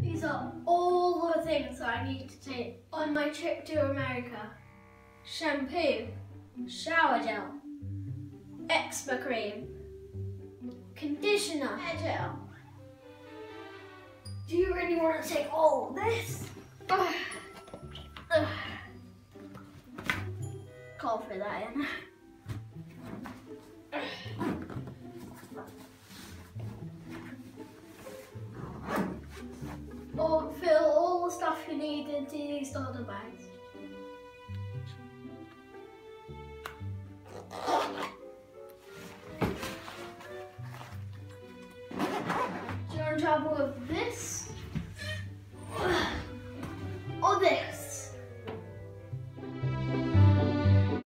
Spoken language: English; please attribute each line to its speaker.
Speaker 1: These are all the things that I need to take on my trip to America. Shampoo, shower gel, eczema cream, conditioner, hair gel. Do you really want to take all of this? Ugh. Ugh. Fit that in. or fill all the stuff you need into these DoddleBags. Do you want to travel with this? or this?